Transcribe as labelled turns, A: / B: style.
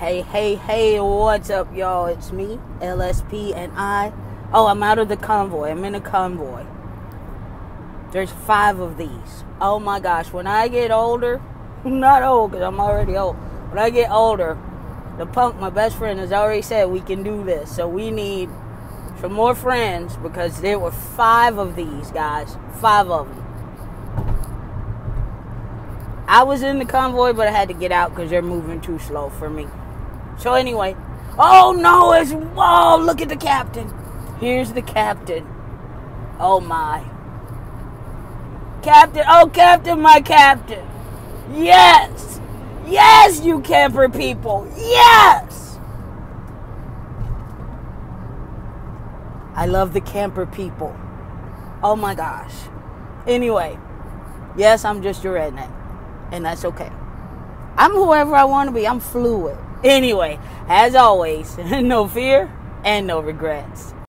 A: Hey, hey, hey, what's up, y'all? It's me, LSP, and I. Oh, I'm out of the convoy. I'm in a convoy. There's five of these. Oh my gosh, when I get older, I'm not old because I'm already old. When I get older, the punk, my best friend, has already said we can do this. So we need some more friends because there were five of these guys. Five of them. I was in the convoy, but I had to get out because they're moving too slow for me. So anyway, oh no, it's whoa! Look at the captain. Here's the captain. Oh my. Captain, oh captain, my captain. Yes, yes, you camper people. Yes. I love the camper people. Oh my gosh. Anyway, yes, I'm just your redneck, and that's okay. I'm whoever I want to be. I'm fluid. Anyway, as always, no fear and no regrets.